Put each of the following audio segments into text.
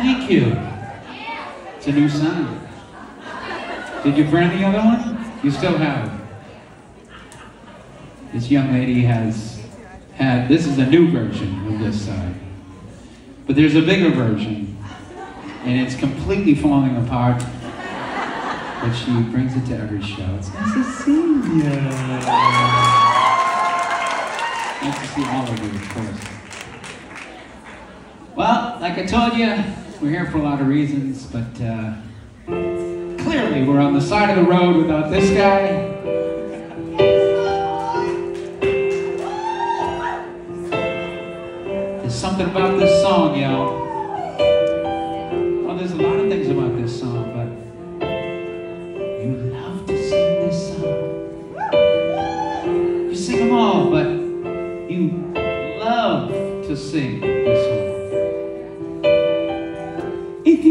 Thank you. It's a new sound. Did you burn the other one? You still have it. This young lady has had, this is a new version of this side. But there's a bigger version, and it's completely falling apart. But she brings it to every show. It's nice to see you. Nice to see all of you, of course. Well, like I told you, we're here for a lot of reasons, but uh, clearly we're on the side of the road without this guy. There's something about this song, yo. Well, there's a lot of things about this song, but you love to sing this song. You sing them all, but you love to sing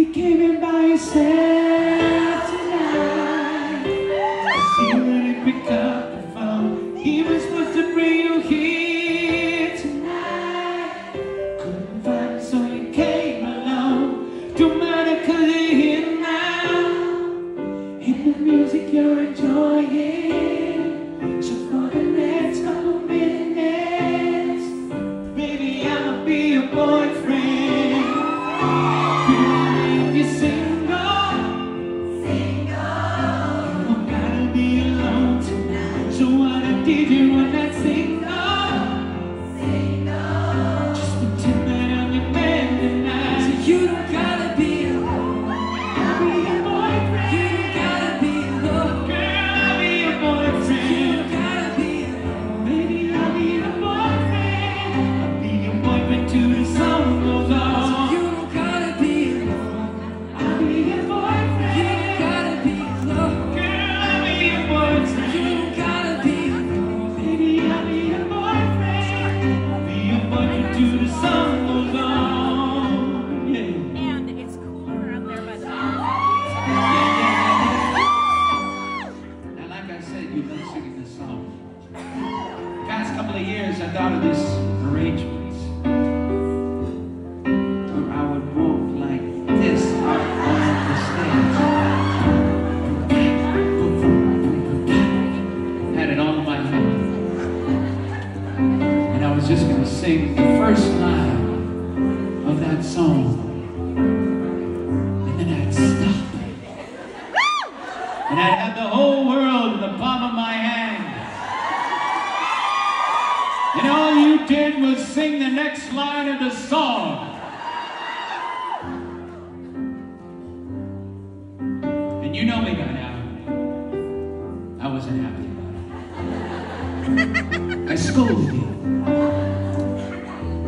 You came in by yourself you when that my hand. And all you did was sing the next line of the song. And you know me by now. I wasn't happy about it. I scolded you.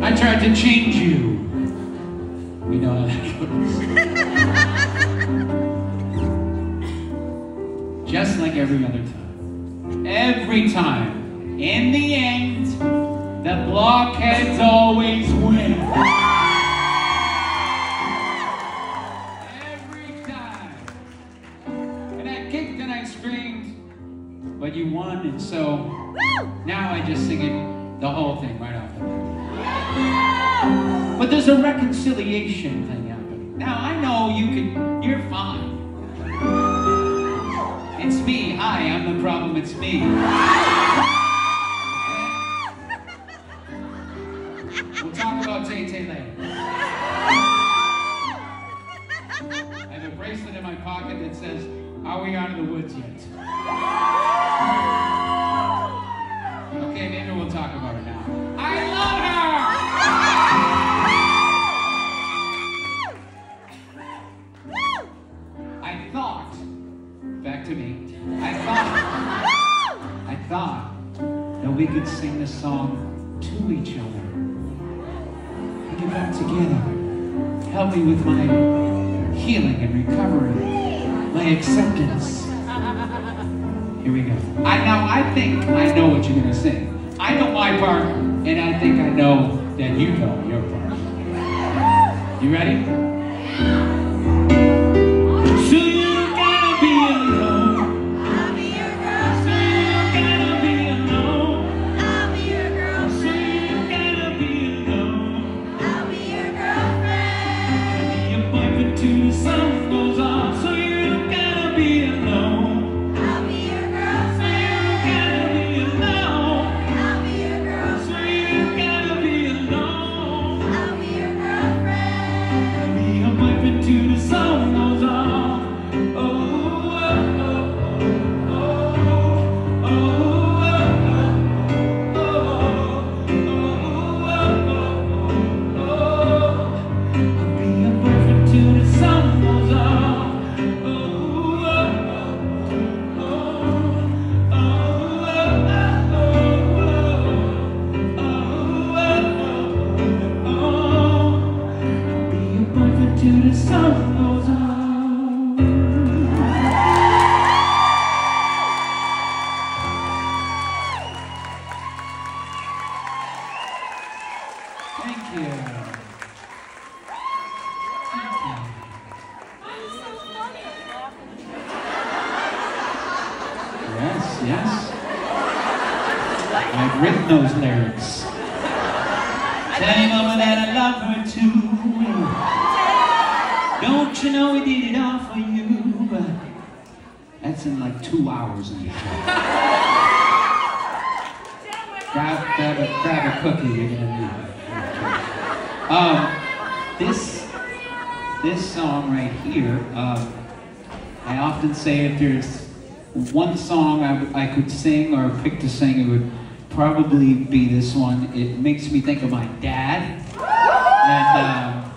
I tried to change you. You know how that goes. just like every other time. Every time. In the end, the blockheads always win. Every time. And I kicked and I screamed, but you won, and so now I just sing it the whole thing right off the bat. But there's a reconciliation thing happening. Now I know you can, you're fine. It's me. I'm the problem. It's me. We'll talk about Tay Tay later. I have a bracelet in my pocket that says, Are we out of the woods yet? Okay, maybe we'll talk about it now. I could sing this song to each other. Get back together. Help me with my healing and recovery, my acceptance. Here we go. I now I think I know what you're gonna sing. I know my part, and I think I know that you know your part. You ready? Yes. I've written those lyrics. Tell your mama that I love her too. Don't you know we did it all for you? But that's in like two hours in the show. Grab, grab, a, grab a cookie, you're gonna need. Um, this, this song right here, um, I often say if there's one song I, I could sing or pick to sing, it would probably be this one. It makes me think of my dad. And um,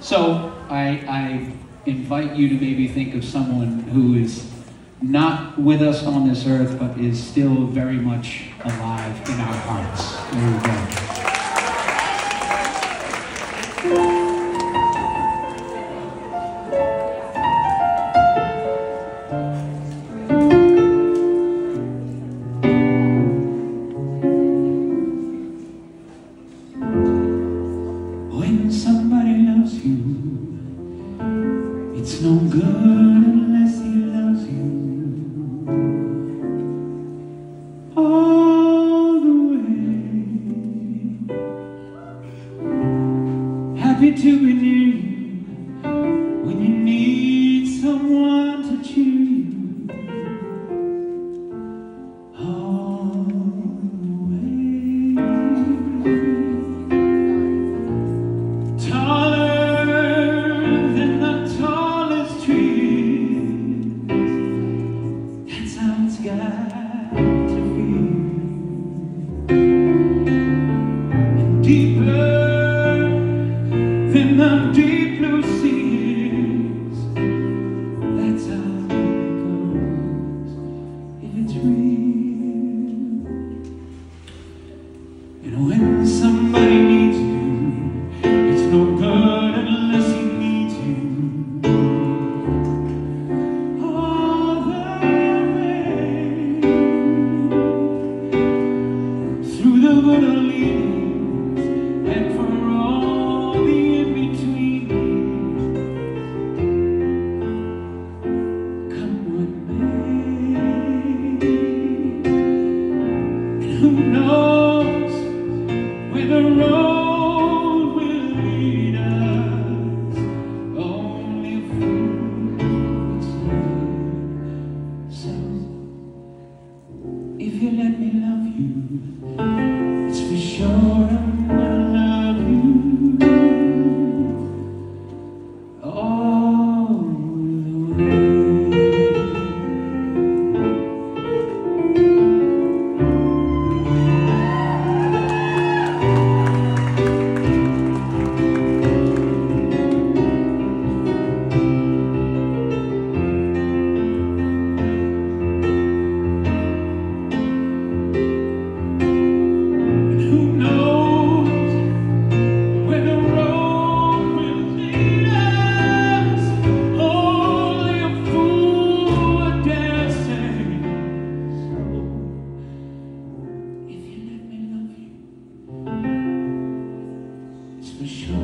so I, I invite you to maybe think of someone who is not with us on this earth, but is still very much alive in our hearts. There we go. To be near it's for